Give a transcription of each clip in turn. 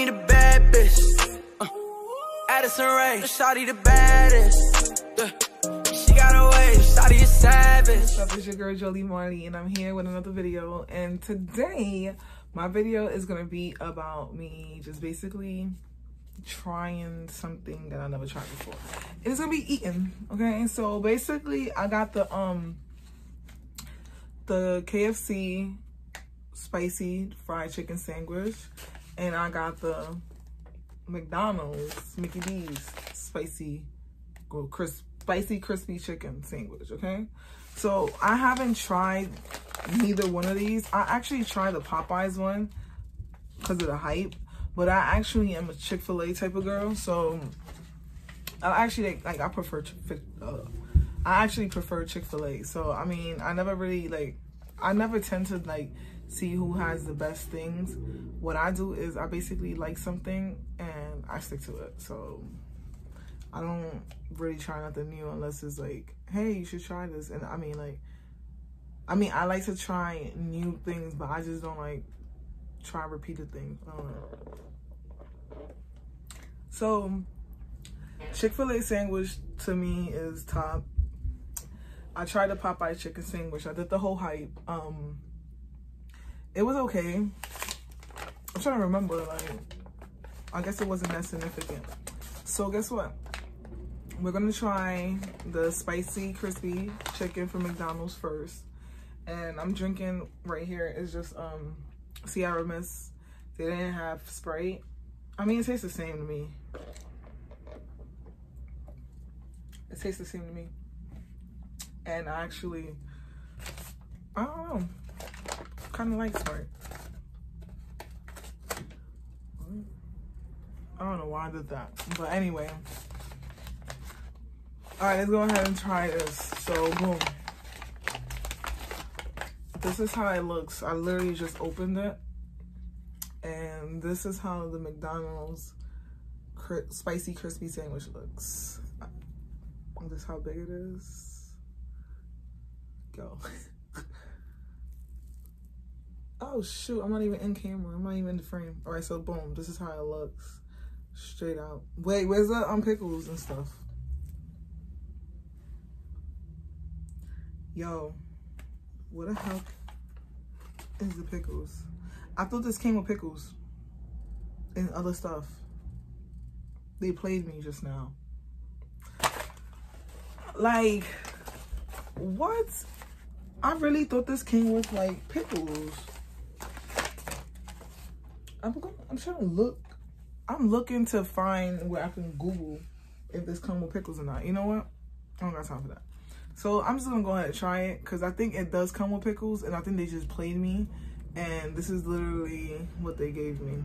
need a bad bitch. Uh, Addison Rae, Shawty the baddest. She got a way, Shawty is savage. What's up, it's your girl Jolie Marley and I'm here with another video and today my video is gonna be about me just basically trying something that I never tried before. It's gonna be eating, okay? So basically I got the um the KFC spicy fried chicken sandwich and I got the McDonald's Mickey D's spicy well, crisp, spicy crispy chicken sandwich, okay? So I haven't tried neither one of these. I actually tried the Popeyes one because of the hype, but I actually am a Chick-fil-A type of girl, so I actually like I prefer uh, I actually prefer Chick-fil-A. So I mean, I never really like I never tend to like see who has the best things. What I do is I basically like something and I stick to it. So I don't really try nothing new unless it's like, hey, you should try this. And I mean like I mean I like to try new things, but I just don't like try repeated things. So Chick-fil-A sandwich to me is top. I tried the Popeye chicken sandwich. I did the whole hype. Um, it was okay. I'm trying to remember, like, I guess it wasn't that significant. So guess what? We're gonna try the spicy crispy chicken from McDonald's first. And I'm drinking right here is just um Sierra Mist. They didn't have Sprite. I mean, it tastes the same to me. It tastes the same to me. And I actually, I don't know, kind of like Sprite. I don't know why I did that. But anyway. All right, let's go ahead and try this. So, boom. This is how it looks. I literally just opened it. And this is how the McDonald's cri spicy crispy sandwich looks. This how big it is. Go. oh shoot, I'm not even in camera. I'm not even in the frame. All right, so boom, this is how it looks. Straight out. Wait, where's the um, pickles and stuff? Yo, what the hell is the pickles? I thought this came with pickles and other stuff. They played me just now. Like, what? I really thought this came with like pickles. I'm, going. I'm trying to look. I'm looking to find where I can Google if this come with pickles or not. You know what? I don't got time for that. So I'm just gonna go ahead and try it because I think it does come with pickles and I think they just played me. And this is literally what they gave me.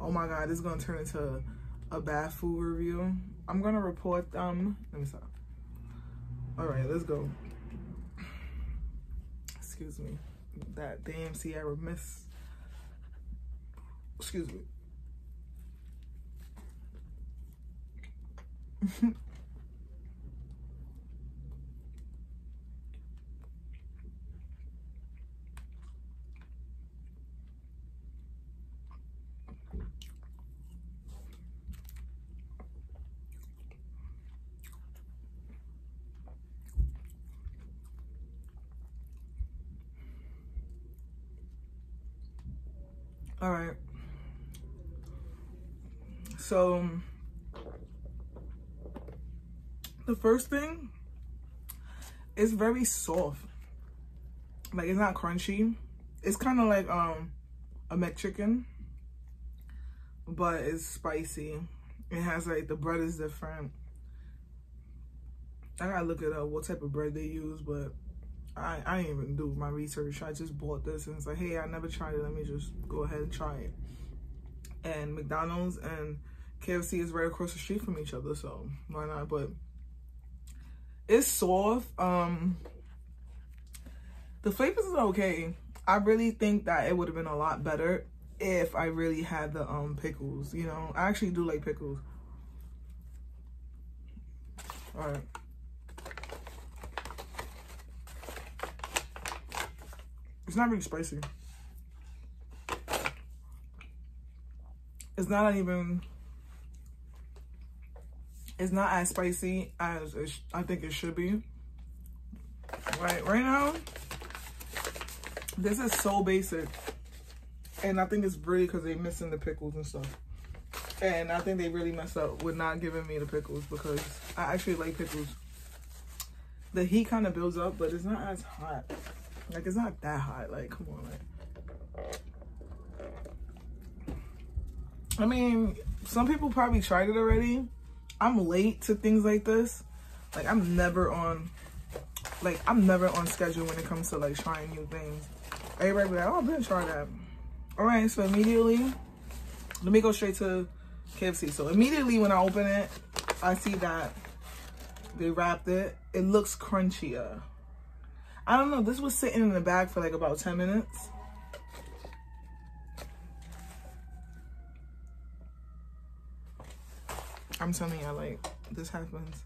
Oh my God, this is gonna turn into a bad food review. I'm gonna report them. Let me stop. All right, let's go. Excuse me. That damn Sierra Mist. Excuse me. All right. So the first thing is very soft. Like it's not crunchy. It's kind of like um a McChicken, but it's spicy. It has like the bread is different. I gotta look at up what type of bread they use, but I, I didn't even do my research. I just bought this and it's like, hey, I never tried it. Let me just go ahead and try it. And McDonald's and KFC is right across the street from each other, so why not? But it's soft. Um, the flavors is okay. I really think that it would have been a lot better if I really had the um pickles. You know, I actually do like pickles. All right. It's not really spicy. It's not even, it's not as spicy as I think it should be. Right, right now, this is so basic. And I think it's really because they're missing the pickles and stuff. And I think they really messed up with not giving me the pickles because I actually like pickles. The heat kind of builds up, but it's not as hot. Like, it's not that hot. Like, come on, like. I mean, some people probably tried it already. I'm late to things like this. Like, I'm never on, like, I'm never on schedule when it comes to, like, trying new things. Everybody be like, oh, I've been trying that. All right, so immediately, let me go straight to KFC. So immediately when I open it, I see that they wrapped it. It looks crunchier. I don't know. This was sitting in the bag for like about 10 minutes. I'm telling you, like, this happens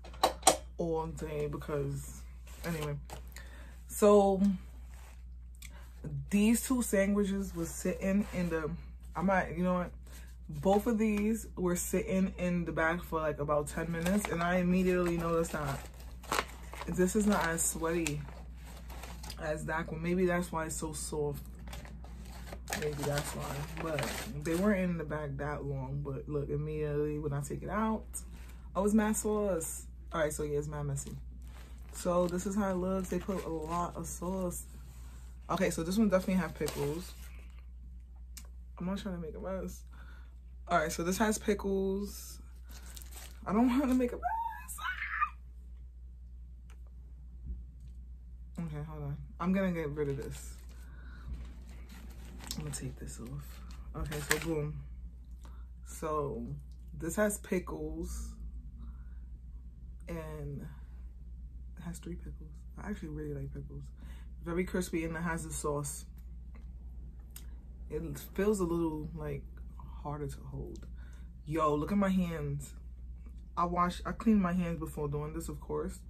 all day because, anyway. So, these two sandwiches was sitting in the, I might, you know what? both of these were sitting in the bag for like about 10 minutes and I immediately noticed that this is not as sweaty as that one. Maybe that's why it's so soft. Maybe that's why. But they weren't in the bag that long. But look, immediately when I take it out, oh, it's mad sauce. All right, so yeah, it's mad messy. So this is how it looks. They put a lot of sauce. Okay, so this one definitely have pickles. I'm not trying to make a mess. All right, so this has pickles. I don't want to make a mess. Ah! Okay, hold on. I'm gonna get rid of this. I'm gonna take this off. Okay, so boom. So this has pickles and it has three pickles. I actually really like pickles. Very crispy and it has the sauce. It feels a little like harder to hold. Yo, look at my hands. I wash, I clean my hands before doing this, of course.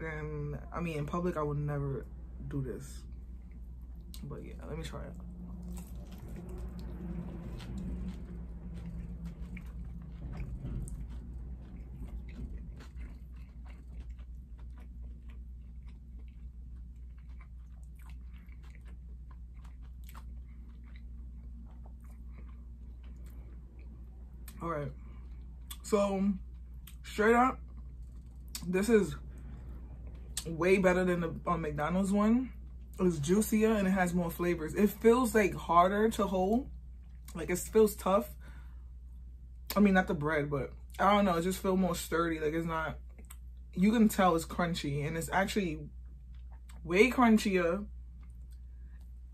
And I mean, in public, I would never do this. But yeah, let me try it. All right. So, straight up, this is way better than the uh, McDonald's one. It's juicier and it has more flavors. It feels like harder to hold. Like it feels tough. I mean, not the bread, but I don't know. It just feels more sturdy. Like it's not, you can tell it's crunchy and it's actually way crunchier.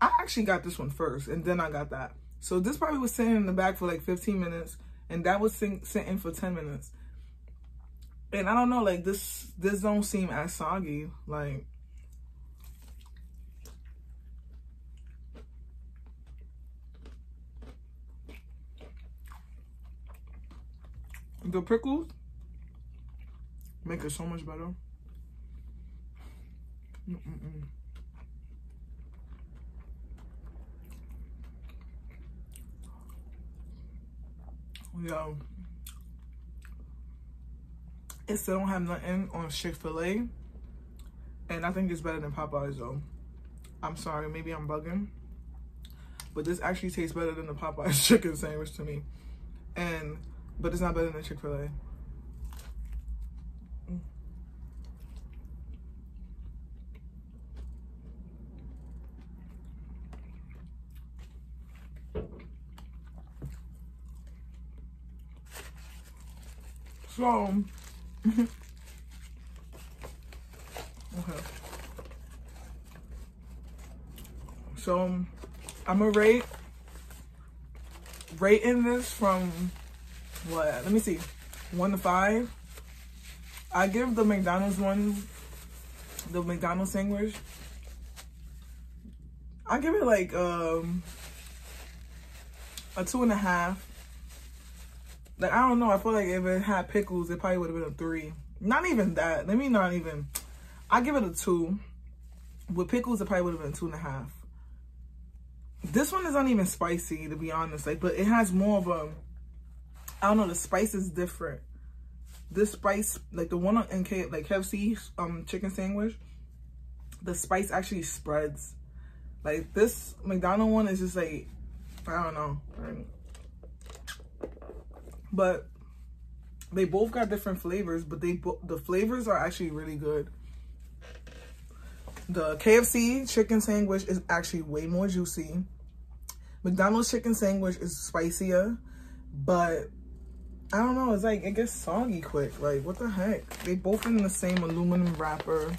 I actually got this one first and then I got that. So this probably was sitting in the back for like 15 minutes and that was sitting for 10 minutes. And i don't know like this this don't seem as soggy like the pickles make it so much better. Mm Yo. It still don't have nothing on Chick-fil-A. And I think it's better than Popeyes though. I'm sorry, maybe I'm bugging. But this actually tastes better than the Popeyes chicken sandwich to me. And, but it's not better than Chick-fil-A. So, okay. So, I'm gonna rate, rating this from, what, let me see, one to five. I give the McDonald's one, the McDonald's sandwich, I give it like um, a two and a half like, I don't know. I feel like if it had pickles, it probably would have been a three. Not even that. Let me not even. I give it a two. With pickles, it probably would have been two and a half. This one is not even spicy, to be honest. Like, but it has more of a I don't know, the spice is different. This spice, like the one in K, like KFC um chicken sandwich, the spice actually spreads. Like this McDonald one is just like, I don't know. But they both got different flavors, but they the flavors are actually really good. The KFC chicken sandwich is actually way more juicy. McDonald's chicken sandwich is spicier, but I don't know. It's like, it gets soggy quick. Like, what the heck? They both in the same aluminum wrapper.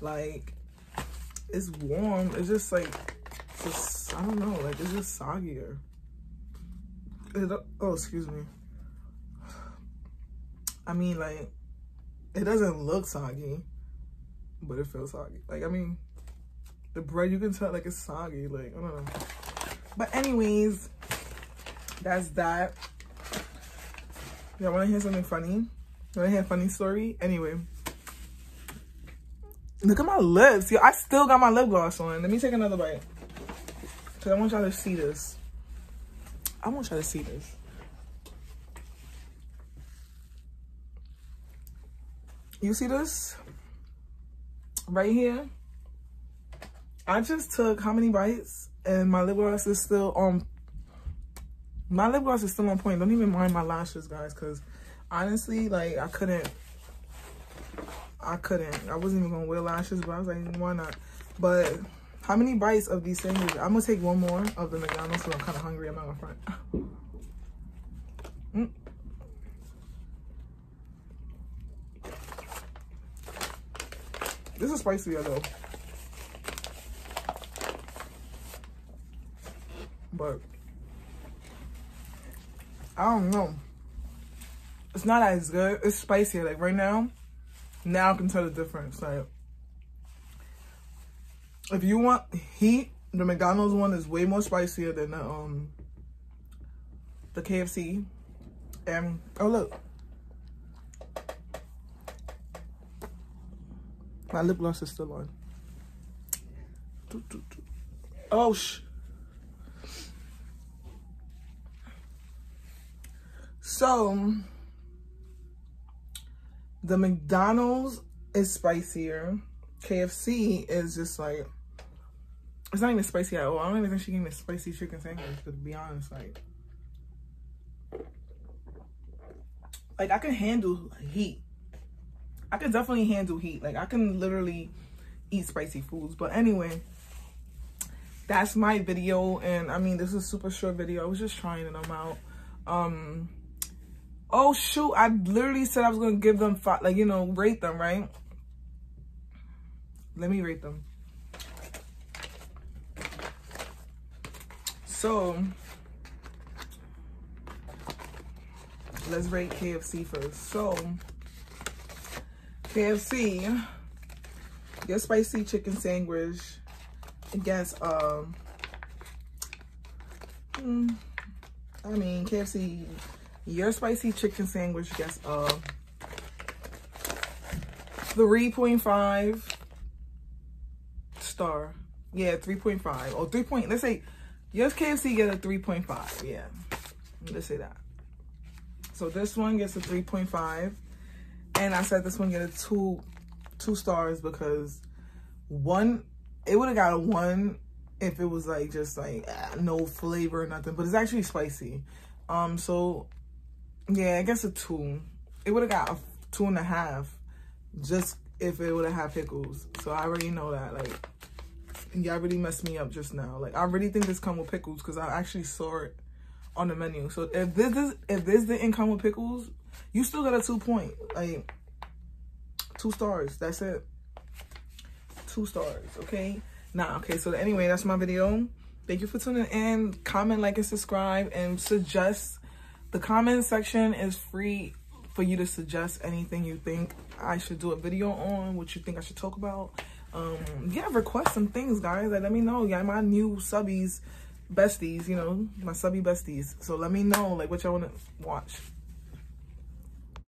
Like, it's warm. It's just like, just, I don't know. Like, it's just soggier. It, oh, excuse me. I mean, like, it doesn't look soggy, but it feels soggy. Like, I mean, the bread, you can tell, like, it's soggy. Like, I don't know. But anyways, that's that. Y'all want to hear something funny? Want to hear a funny story? Anyway. Look at my lips. Yo, I still got my lip gloss on. Let me take another bite. Because I want y'all to see this. I want y'all to see this. You see this? Right here? I just took how many bites? And my lip gloss is still on my lip gloss is still on point. Don't even mind my lashes, guys, because honestly, like, I couldn't, I couldn't. I wasn't even to wear lashes, but I was like, why not? But how many bites of these things? I'm to take one more of the McDonald's because I'm kind of hungry. I'm going to front. Mm. This is spicier though. But I don't know. It's not as good. It's spicier. Like right now, now I can tell the difference. Like if you want heat, the McDonald's one is way more spicier than the um the KFC. And oh look. My lip gloss is still on. Oh sh So, the McDonald's is spicier. KFC is just like, it's not even spicy at all. I don't even think she gave me a spicy chicken sandwich, to be honest. Like, like I can handle heat. I can definitely handle heat. Like, I can literally eat spicy foods. But anyway, that's my video. And I mean, this is a super short video. I was just trying them out. Um, Oh, shoot. I literally said I was going to give them five, like, you know, rate them, right? Let me rate them. So, let's rate KFC first. So, KFC, your spicy chicken sandwich against, um, hmm, I mean, KFC your spicy chicken sandwich gets a 3.5 star. Yeah, 3.5 or 3 point. Let's say your KFC get a 3.5. Yeah, let's say that. So this one gets a 3.5, and I said this one get a two two stars because one it would have got a one if it was like just like no flavor or nothing, but it's actually spicy. Um, so yeah, I guess a two. It would have got a two and a half just if it would have had pickles. So I already know that. Like, y'all really messed me up just now. Like, I really think this come with pickles because I actually saw it on the menu. So if this is if this didn't come with pickles, you still got a two point. Like, two stars. That's it. Two stars, okay? Nah, okay. So anyway, that's my video. Thank you for tuning in. Comment, like, and subscribe. And suggest the comment section is free for you to suggest anything you think I should do a video on, what you think I should talk about. Um, yeah, request some things, guys. Like, let me know. Yeah, my new subbies, besties, you know, my subby besties. So let me know, like, what y'all want to watch.